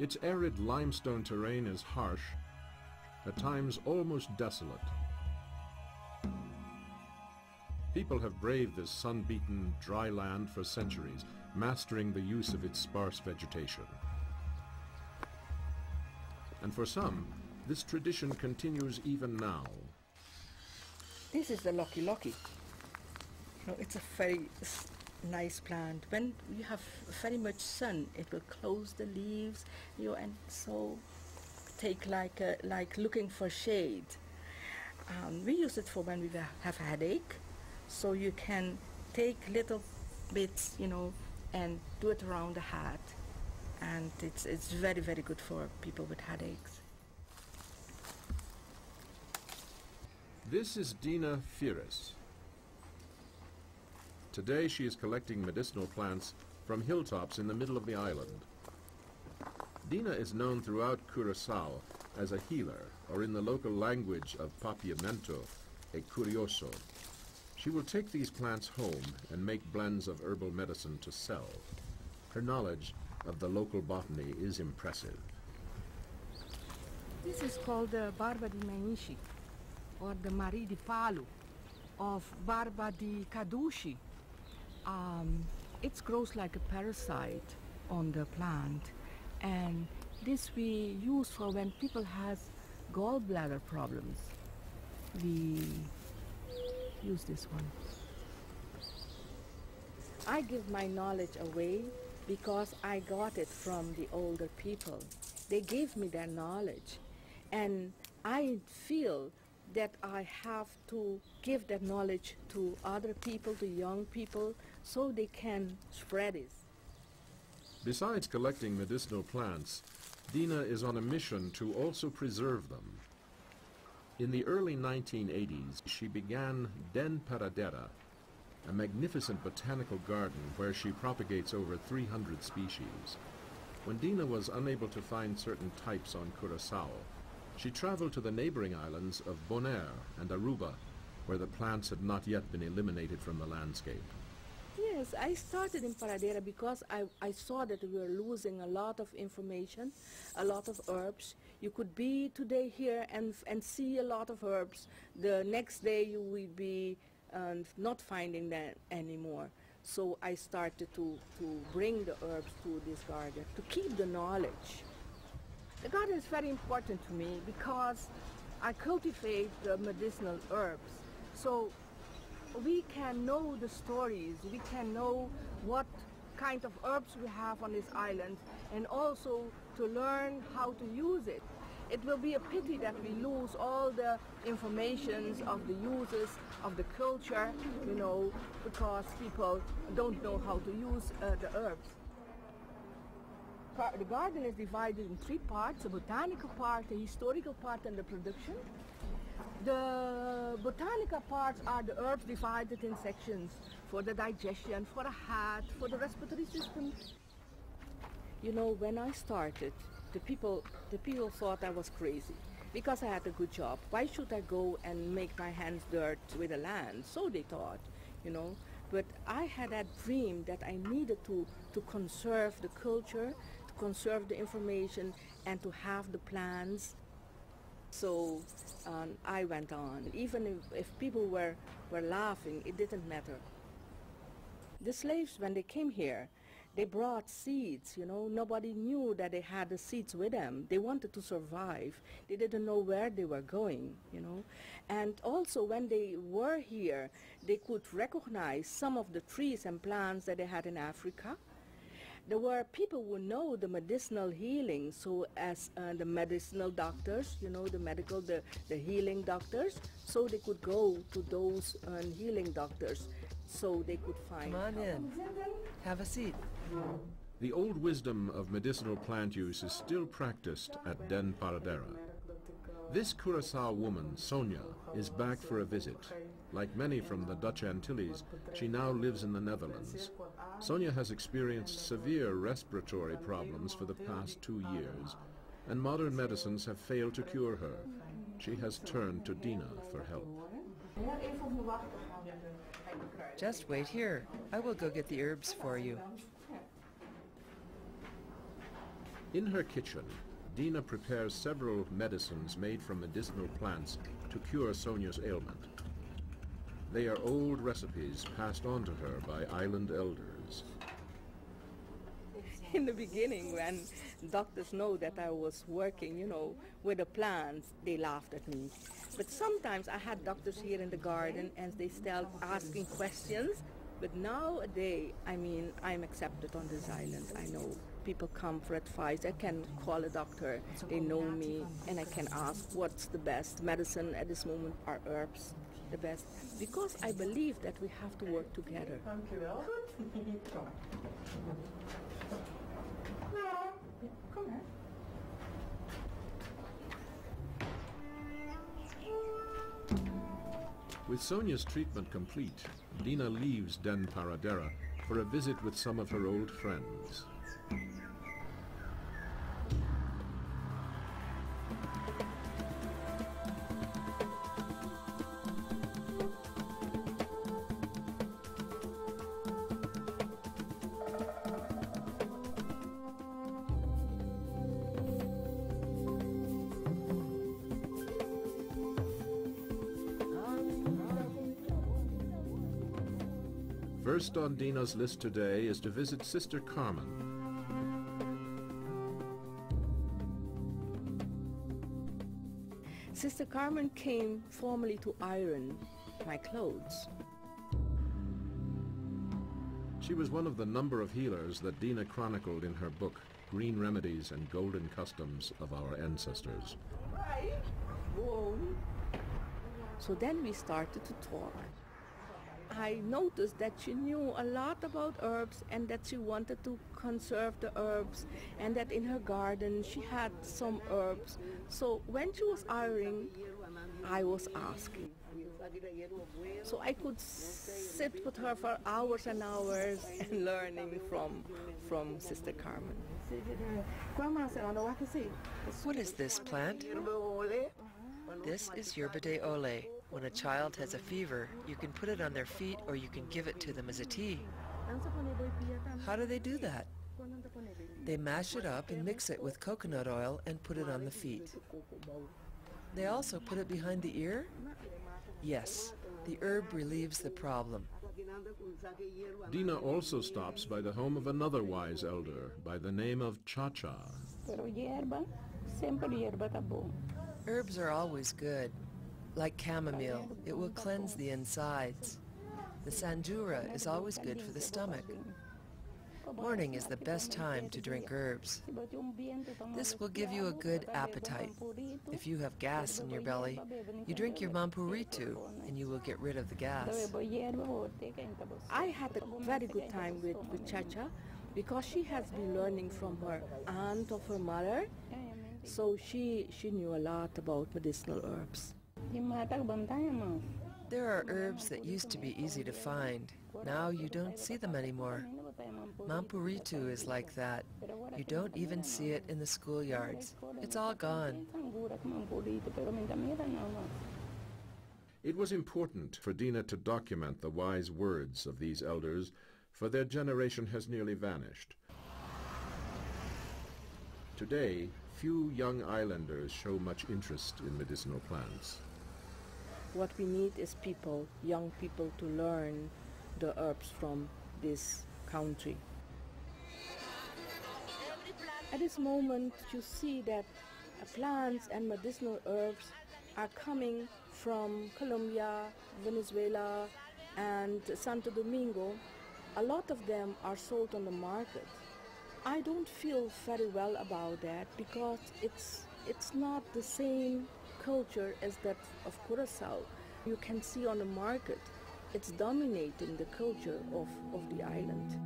Its arid limestone terrain is harsh, at times almost desolate. People have braved this sun-beaten, dry land for centuries, mastering the use of its sparse vegetation. And for some, this tradition continues even now. This is the Loki Loki. No, it's a very nice plant. When you have very much sun, it will close the leaves, you know, and so take like a, like looking for shade. Um, we use it for when we have a headache, so you can take little bits, you know, and do it around the head, and it's it's very very good for people with headaches. This is Dina Veeris. Today she is collecting medicinal plants from hilltops in the middle of the island. Dina is known throughout Curacao as a healer, or in the local language of Papiamento, a curioso. She will take these plants home and make blends of herbal medicine to sell. Her knowledge of the local botany is impressive. This is called the Barba di Manishi, or the Marie di Palu, of Barba di Caduci, um, it grows like a parasite on the plant. And this we use for when people has gallbladder problems. We use this one. I give my knowledge away because i got it from the older people. They gave me their knowledge. And i feel that I have to give that knowledge to other people, to young people, so they can spread it. Besides collecting medicinal plants, Dina is on a mission to also preserve them. In the early 1980s, she began Den Paradera, a magnificent botanical garden where she propagates over 300 species. When Dina was unable to find certain types on Curacao, she traveled to the neighboring islands of Bonaire and Aruba, where the plants had not yet been eliminated from the landscape. Yes, I started in Paradera because I, I saw that we were losing a lot of information, a lot of herbs. You could be today here and, and see a lot of herbs. The next day you will be um, not finding them anymore. So I started to, to bring the herbs to this garden, to keep the knowledge. The garden is very important to me because I cultivate the medicinal herbs. So we can know the stories, we can know what kind of herbs we have on this island and also to learn how to use it. It will be a pity that we lose all the informations of the uses of the culture, you know, because people don't know how to use uh, the herbs the garden is divided in three parts, a botanical part, a historical part, and the production. The botanical parts are the herbs divided in sections for the digestion, for the heart, for the respiratory system. You know, when I started, the people, the people thought I was crazy because I had a good job. Why should I go and make my hands dirt with the land? So they thought, you know. But I had that dream that I needed to, to conserve the culture, to conserve the information and to have the plans. So um, I went on. Even if, if people were, were laughing, it didn't matter. The slaves, when they came here, they brought seeds, you know. Nobody knew that they had the seeds with them. They wanted to survive. They didn't know where they were going, you know. And also when they were here, they could recognize some of the trees and plants that they had in Africa there were people who know the medicinal healing. So as uh, the medicinal doctors, you know, the medical, the, the healing doctors, so they could go to those uh, healing doctors so they could find. Come on in. Have a seat. The old wisdom of medicinal plant use is still practiced at Den Paradera. This Curacao woman, Sonia, is back for a visit. Like many from the Dutch Antilles, she now lives in the Netherlands. Sonia has experienced severe respiratory problems for the past two years, and modern medicines have failed to cure her. She has turned to Dina for help. Just wait here. I will go get the herbs for you. In her kitchen, Dina prepares several medicines made from medicinal plants to cure Sonia's ailment. They are old recipes passed on to her by island elders. In the beginning, when doctors know that I was working, you know, with the plants, they laughed at me. But sometimes I had doctors here in the garden and they start asking questions. But nowadays, I mean, I'm accepted on this island. I know people come for advice. I can call a doctor. They know me and I can ask what's the best medicine at this moment are herbs the best because I believe that we have to work together. With Sonia's treatment complete, Dina leaves Den Paradera for a visit with some of her old friends. First on Dina's list today is to visit Sister Carmen. Sister Carmen came formally to iron my clothes. She was one of the number of healers that Dina chronicled in her book, Green Remedies and Golden Customs of Our Ancestors. So then we started to talk. I noticed that she knew a lot about herbs and that she wanted to conserve the herbs and that in her garden she had some herbs. So when she was ironing, I was asking. So I could sit with her for hours and hours and learning from, from Sister Carmen. What is this plant? This is yerba de ole. When a child has a fever, you can put it on their feet or you can give it to them as a tea. How do they do that? They mash it up and mix it with coconut oil and put it on the feet. They also put it behind the ear? Yes, the herb relieves the problem. Dina also stops by the home of another wise elder by the name of Cha-Cha. Herbs are always good. Like chamomile, it will cleanse the insides. The sanjura is always good for the stomach. Morning is the best time to drink herbs. This will give you a good appetite. If you have gas in your belly, you drink your mampuritu and you will get rid of the gas. I had a very good time with Chacha because she has been learning from her aunt of her mother. So she, she knew a lot about medicinal herbs. There are herbs that used to be easy to find. Now you don't see them anymore. Mampuritu is like that. You don't even see it in the schoolyards. It's all gone. It was important for Dina to document the wise words of these elders, for their generation has nearly vanished. Today, few young islanders show much interest in medicinal plants. What we need is people, young people, to learn the herbs from this country. At this moment, you see that plants and medicinal herbs are coming from Colombia, Venezuela, and Santo Domingo. A lot of them are sold on the market. I don't feel very well about that because it's it's not the same culture as that of Curacao. You can see on the market, it's dominating the culture of, of the island.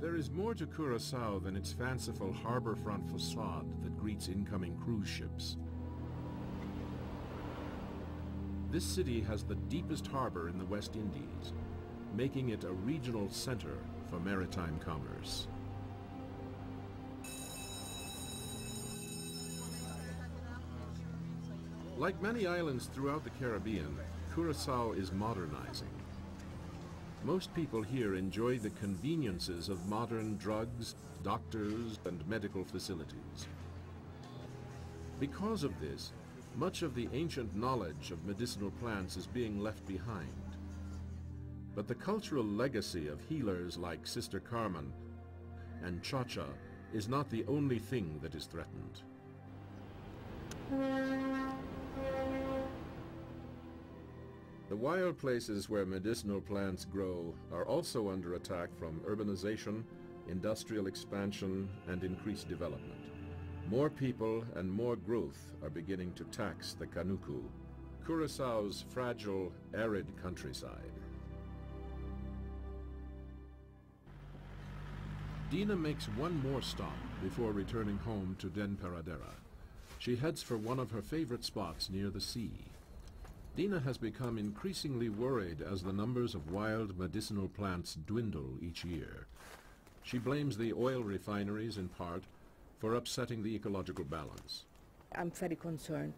There is more to Curacao than its fanciful harborfront facade that greets incoming cruise ships. This city has the deepest harbor in the West Indies, making it a regional center for maritime commerce. Like many islands throughout the Caribbean, Curacao is modernizing. Most people here enjoy the conveniences of modern drugs, doctors, and medical facilities. Because of this, much of the ancient knowledge of medicinal plants is being left behind. But the cultural legacy of healers like Sister Carmen and Cha-Cha is not the only thing that is threatened. The wild places where medicinal plants grow are also under attack from urbanization, industrial expansion, and increased development. More people and more growth are beginning to tax the Kanuku, Curaçao's fragile, arid countryside. Dina makes one more stop before returning home to Den Paradera. She heads for one of her favorite spots near the sea. Dina has become increasingly worried as the numbers of wild medicinal plants dwindle each year. She blames the oil refineries in part for upsetting the ecological balance. I'm very concerned.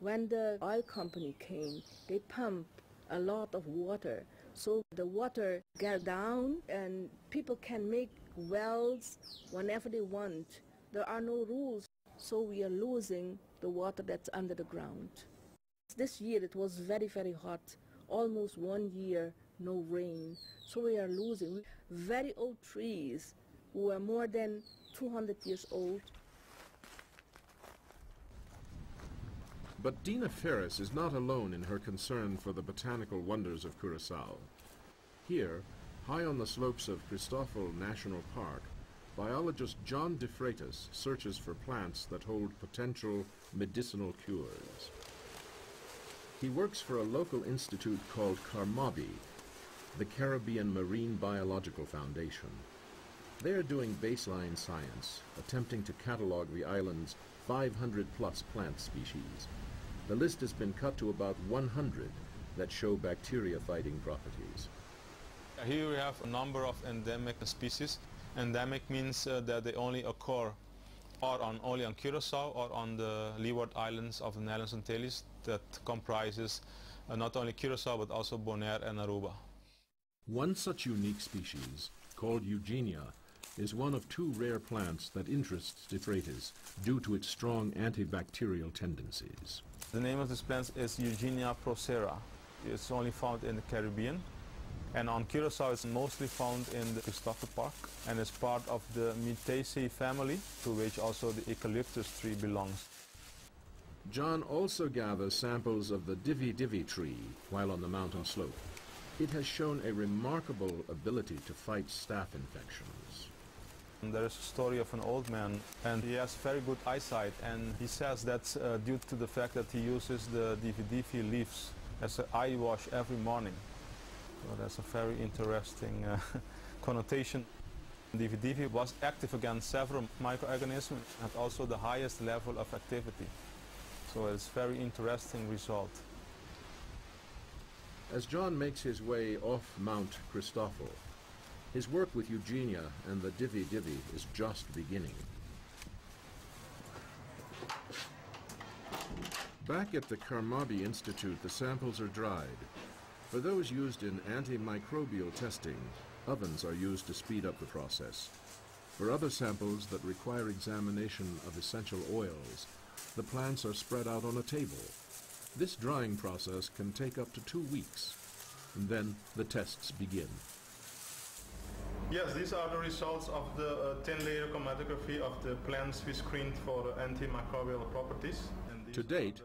When the oil company came, they pumped a lot of water. So the water get down and people can make wells whenever they want. There are no rules. So we are losing the water that's under the ground. This year it was very, very hot. Almost one year, no rain. So we are losing very old trees who are more than 200 years old. But Dina Veeris is not alone in her concern for the botanical wonders of Curacao. Here, high on the slopes of Christoffel National Park, biologist John DeFreitas searches for plants that hold potential medicinal cures. He works for a local institute called CARMABI, the Caribbean Marine Biological Foundation. They are doing baseline science, attempting to catalog the island's 500 plus plant species. The list has been cut to about 100 that show bacteria-fighting properties. Here we have a number of endemic species. Endemic means uh, that they only occur or on, only on Curacao or on the Leeward Islands of the Netherlands and Antilles that comprises uh, not only Curacao but also Bonaire and Aruba. One such unique species, called Eugenia, is one of two rare plants that interests DeFreitas due to its strong antibacterial tendencies. The name of this plant is Eugenia procera. It's only found in the Caribbean. And on Curacao, it's mostly found in the Christoffel Park and is part of the Myrtaceae family, to which also the eucalyptus tree belongs. John also gathers samples of the Divi Divi tree while on the mountain slope. It has shown a remarkable ability to fight staph infections. There is a story of an old man and he has very good eyesight and he says that uh, due to the fact that he uses the dividivi leaves as an eye wash every morning. So that's a very interesting uh, connotation. Dividivi was active against several microorganisms and also the highest level of activity. So it's very interesting result. As John makes his way off Mount Christoffel, his work with Eugenia and the Divi Divi is just beginning. Back at the CARMABI Institute, the samples are dried. For those used in antimicrobial testing, ovens are used to speed up the process. For other samples that require examination of essential oils, the plants are spread out on a table. This drying process can take up to two weeks, and then the tests begin. Yes, these are the results of the uh, thin-layer chromatography of the plants we screened for antimicrobial properties. To date,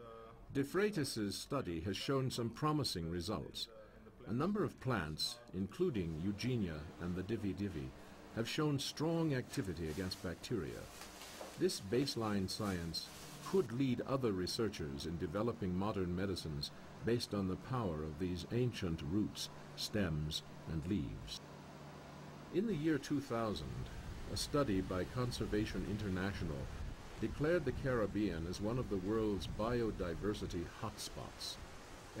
DeFreitas' study has shown some promising results. A number of plants, including Eugenia and the Divi Divi, have shown strong activity against bacteria. This baseline science could lead other researchers in developing modern medicines based on the power of these ancient roots, stems, and leaves. In the year 2000, a study by Conservation International declared the Caribbean as one of the world's biodiversity hotspots,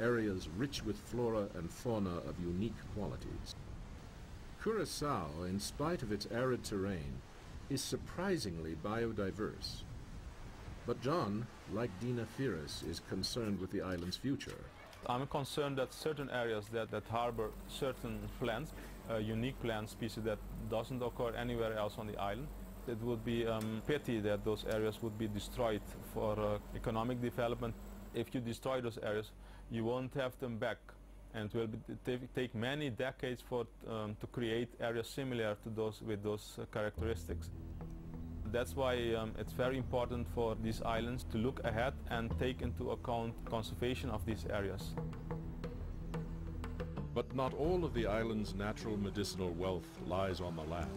areas rich with flora and fauna of unique qualities. Curacao, in spite of its arid terrain, is surprisingly biodiverse. But John like Dina Veeris, is concerned with the island's future. I'm concerned that certain areas that, that harbor certain plants, uh, unique plant species that doesn't occur anywhere else on the island, it would be um, pity that those areas would be destroyed for uh, economic development. If you destroy those areas, you won't have them back. And it will take many decades for, um, to create areas similar to those with those uh, characteristics. That's why um, it's very important for these islands to look ahead and take into account conservation of these areas. But not all of the island's natural medicinal wealth lies on the land.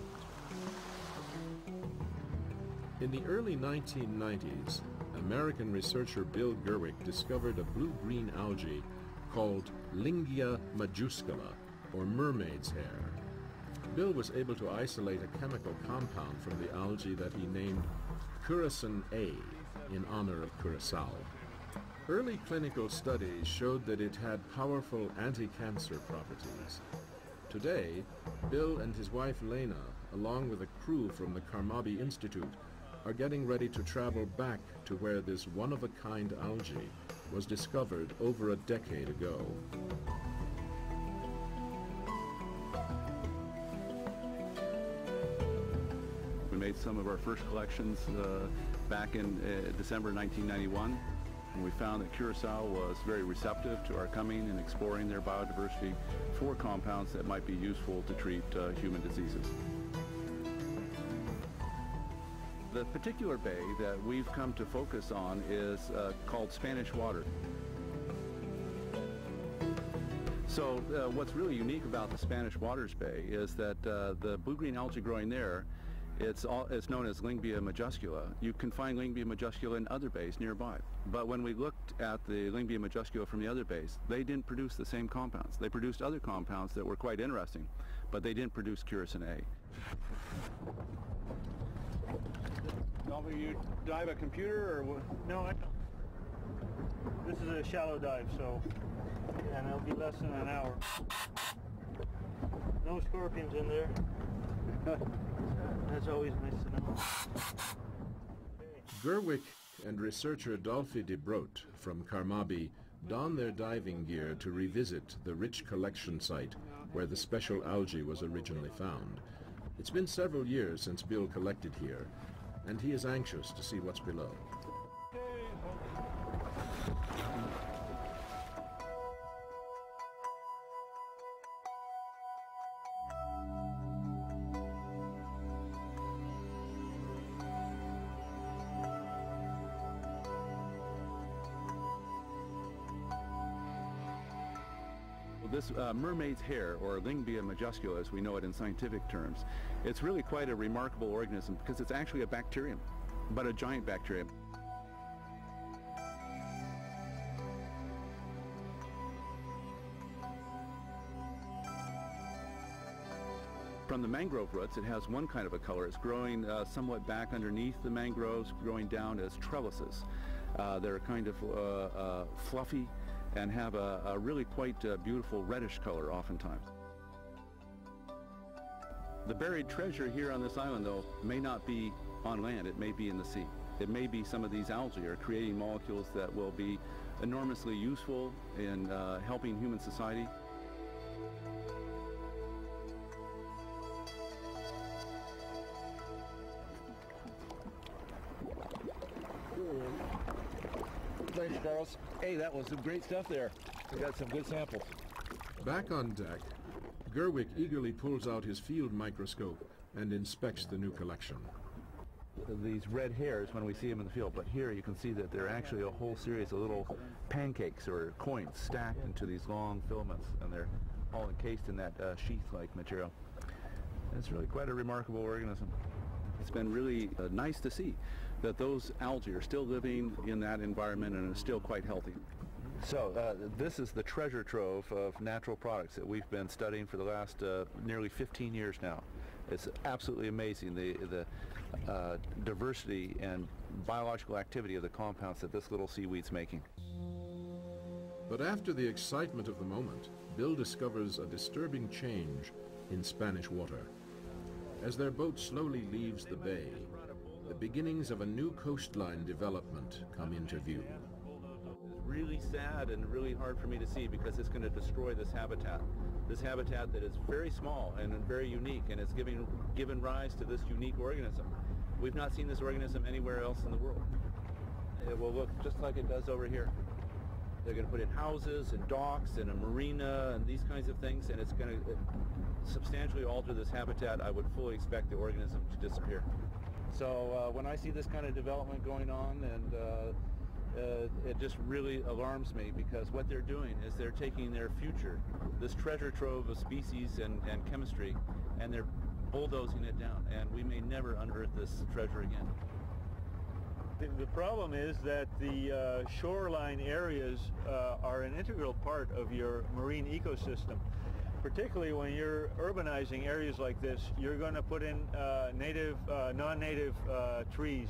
In the early 1990s, American researcher Bill Gerwick discovered a blue-green algae called Lyngbya majuscula, or mermaid's hair. Bill was able to isolate a chemical compound from the algae that he named Curacin A in honor of Curacao. Early clinical studies showed that it had powerful anti-cancer properties. Today, Bill and his wife Lena, along with a crew from the CARMABI Institute, are getting ready to travel back to where this one-of-a-kind algae was discovered over a decade ago. We made some of our first collections uh, back in uh, December 1991. And we found that Curacao was very receptive to our coming and exploring their biodiversity for compounds that might be useful to treat uh, human diseases. The particular bay that we've come to focus on is uh, called Spanish Water. So uh, what's really unique about the Spanish Waters Bay is that uh, the blue-green algae growing there it's, all, it's known as Lyngbya majuscula. You can find Lyngbya majuscula in other bays nearby. But when we looked at the Lyngbya majuscula from the other bays, they didn't produce the same compounds. They produced other compounds that were quite interesting, but they didn't produce curacin A. Will you dive a computer or what? No, I don't. This is a shallow dive, so, and it'll be less than an hour. No scorpions in there. That's always nice to know. Gerwick and researcher Dolphy Debrot from CARMABI don their diving gear to revisit the rich collection site where the special algae was originally found. It's been several years since Bill collected here, and he is anxious to see what's below. This uh, mermaid's hair, or Lyngbya majuscula as we know it in scientific terms, it's really quite a remarkable organism because it's actually a bacterium, but a giant bacterium. From the mangrove roots, it has one kind of a color. It's growing uh, somewhat back underneath the mangroves, growing down as trellises. Uh, they're kind of uh, uh fluffy and have a, a really quite uh, beautiful reddish color oftentimes. The buried treasure here on this island, though, may not be on land. It may be in the sea. It may be some of these algae are creating molecules that will be enormously useful in uh, helping human society. Thanks, Carlos. Hey, that was some great stuff there. We got some good samples. Back on deck, Gerwick eagerly pulls out his field microscope and inspects the new collection. These red hairs when we see them in the field, but here you can see that they're actually a whole series of little pancakes or coins stacked into these long filaments, and they're all encased in that uh, sheath-like material. It's really quite a remarkable organism. It's been really uh, nice to see that those algae are still living in that environment and are still quite healthy. So uh, this is the treasure trove of natural products that we've been studying for the last uh, nearly 15 years now. It's absolutely amazing the, the uh, diversity and biological activity of the compounds that this little seaweed's making. But after the excitement of the moment, Bill discovers a disturbing change in Spanish water. As their boat slowly leaves the bay, the beginnings of a new coastline development come into view. It's really sad and really hard for me to see because it's going to destroy this habitat. This habitat that is very small and very unique and it's giving, given rise to this unique organism. We've not seen this organism anywhere else in the world. It will look just like it does over here. They're going to put in houses and docks and a marina and these kinds of things and it's going to substantially alter this habitat. I would fully expect the organism to disappear. So uh, when I see this kind of development going on and uh, uh, it just really alarms me because what they're doing is they're taking their future, this treasure trove of species and, and chemistry, and they're bulldozing it down. And we may never unearth this treasure again. The, the problem is that the uh, shoreline areas uh, are an integral part of your marine ecosystem. Particularly when you're urbanizing areas like this, you're going to put in uh, native, uh, non-native uh, trees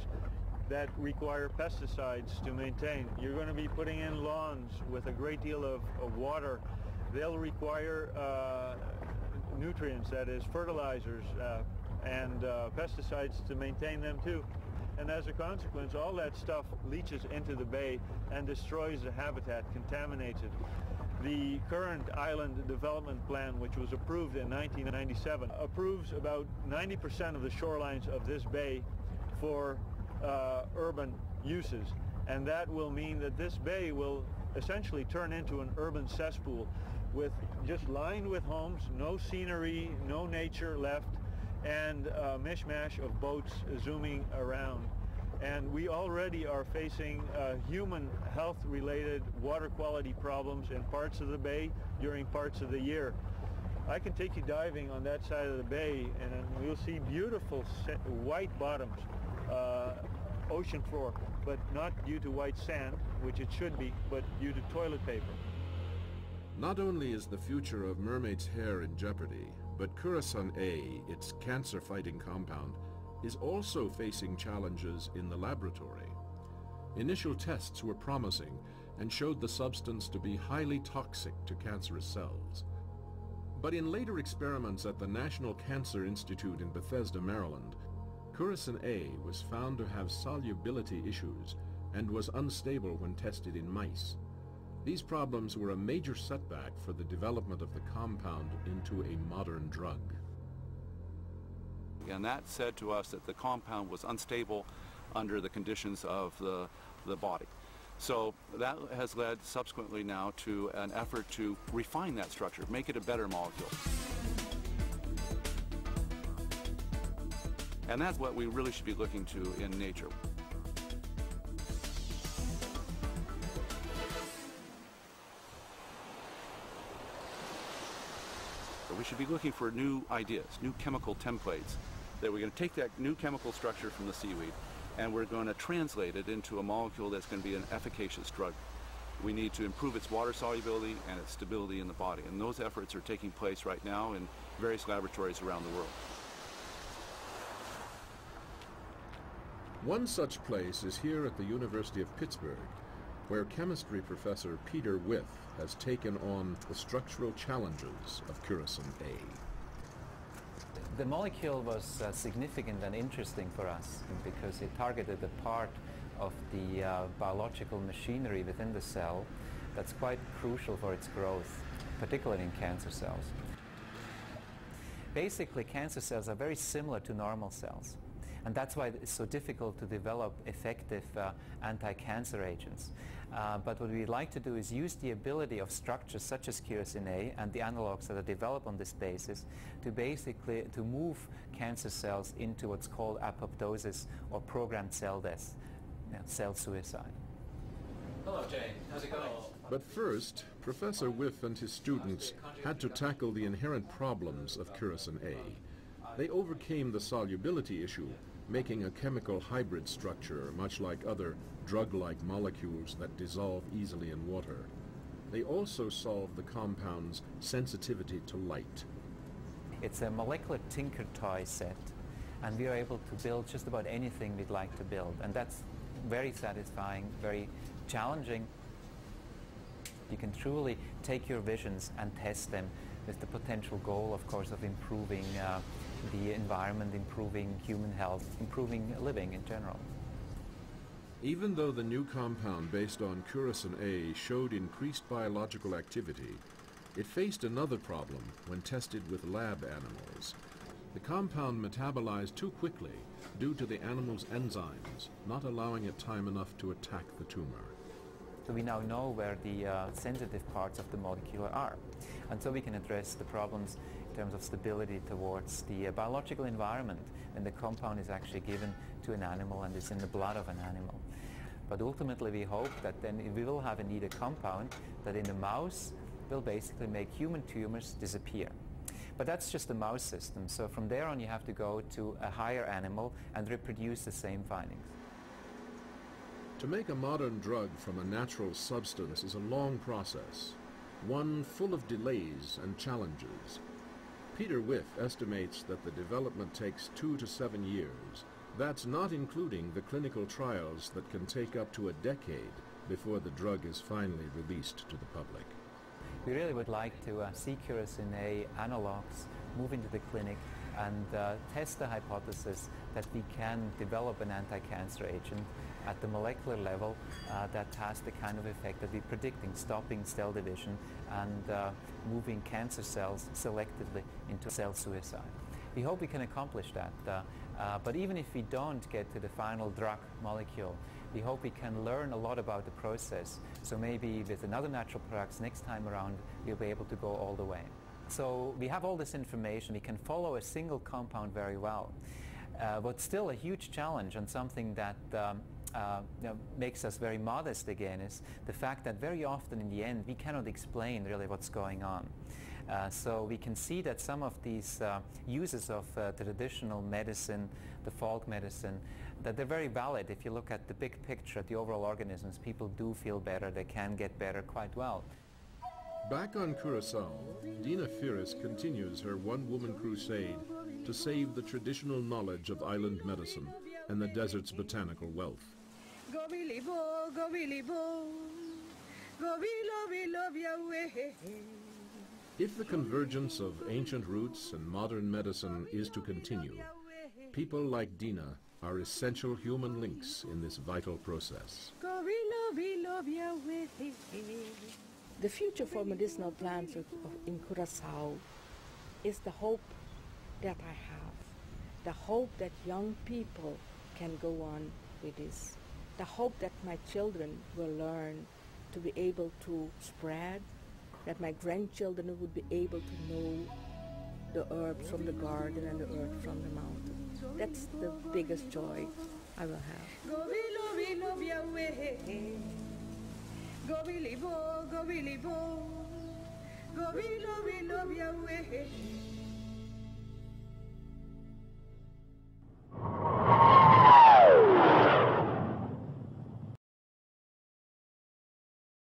that require pesticides to maintain. You're going to be putting in lawns with a great deal of, of water. They'll require uh, nutrients, that is fertilizers and pesticides to maintain them too and as a consequence, all that stuff leaches into the bay and destroys the habitat, contaminates it. The current island development plan, which was approved in 1997, approves about 90% of the shorelines of this bay for uh, urban uses. And that will mean that this bay will essentially turn into an urban cesspool with just lined with homes, no scenery, no nature left, and a mishmash of boats zooming around. And we already are facing uh, human health-related water quality problems in parts of the bay during parts of the year. I can take you diving on that side of the bay and you'll see beautiful white bottoms, uh, ocean floor, but not due to white sand, which it should be, but due to toilet paper. Not only is the future of mermaid's hair in jeopardy, but Curacin A, its cancer-fighting compound, is also facing challenges in the laboratory. Initial tests were promising and showed the substance to be highly toxic to cancerous cells. But in later experiments at the National Cancer Institute in Bethesda, Maryland, curacin A was found to have solubility issues and was unstable when tested in mice. These problems were a major setback for the development of the compound into a modern drug. And that said to us that the compound was unstable under the conditions of the, the body. So that has led subsequently now to an effort to refine that structure, make it a better molecule. And that's what we really should be looking to in nature. we should be looking for new ideas, new chemical templates, that we're going to take that new chemical structure from the seaweed and we're going to translate it into a molecule that's going to be an efficacious drug. We need to improve its water solubility and its stability in the body, and those efforts are taking place right now in various laboratories around the world. One such place is here at the University of Pittsburgh, where chemistry professor Peter Wipf has taken on the structural challenges of curacin A. The molecule was uh, significant and interesting for us because it targeted a part of the uh, biological machinery within the cell that's quite crucial for its growth, particularly in cancer cells. Basically, cancer cells are very similar to normal cells. And that's why it's so difficult to develop effective uh, anti-cancer agents. Uh, but what we'd like to do is use the ability of structures such as Curacin A and the analogs that are developed on this basis to basically to move cancer cells into what's called apoptosis or programmed cell death, you know, cell suicide. Hello, Jay. How's it going? But first, Professor Wipf and his students had to tackle the inherent problems of Curacin A. They overcame the solubility issue making a chemical hybrid structure much like other drug-like molecules that dissolve easily in water. They also solve the compound's sensitivity to light. It's a molecular tinker toy set and we are able to build just about anything we'd like to build and that's very satisfying, very challenging. You can truly take your visions and test them with the potential goal, of course, of improving uh, the environment, improving human health, improving living in general. Even though the new compound based on Curacin A showed increased biological activity, it faced another problem when tested with lab animals. The compound metabolized too quickly due to the animal's enzymes, not allowing it time enough to attack the tumor. So we now know where the uh, sensitive parts of the molecule are. And so we can address the problems in terms of stability towards the uh, biological environment when the compound is actually given to an animal and is in the blood of an animal. But ultimately we hope that then we will have a compound that in the mouse will basically make human tumors disappear. But that's just the mouse system. So from there on you have to go to a higher animal and reproduce the same findings. To make a modern drug from a natural substance is a long process, one full of delays and challenges. Peter Wipf estimates that the development takes two to seven years. That's not including the clinical trials that can take up to a decade before the drug is finally released to the public. We really would like to uh, see Curacin A analogs move into the clinic and uh, test the hypothesis that we can develop an anti-cancer agent at the molecular level uh, that has the kind of effect that we're predicting, stopping cell division and uh, moving cancer cells selectively into cell suicide. We hope we can accomplish that, uh, uh, but even if we don't get to the final drug molecule, we hope we can learn a lot about the process. So maybe with another natural products next time around, we'll be able to go all the way. So we have all this information. We can follow a single compound very well. Uh, but still a huge challenge and something that um, uh, makes us very modest again is the fact that very often in the end we cannot explain really what's going on. Uh, so we can see that some of these uh, uses of uh, traditional medicine, the folk medicine, that they're very valid. If you look at the big picture, at the overall organisms, people do feel better, they can get better quite well. Back on Curacao, Dina Veeris continues her one-woman crusade to save the traditional knowledge of island medicine and the desert's botanical wealth. Go Billy Bo, go Billy Bo, go If the convergence of ancient roots and modern medicine is to continue, people like Dina are essential human links in this vital process. The future for medicinal plants in Curacao is the hope that I have, the hope that young people can go on with this, the hope that my children will learn to be able to spread, that my grandchildren would be able to know the herbs from the garden and the earth from the mountain. That's the biggest joy I will have.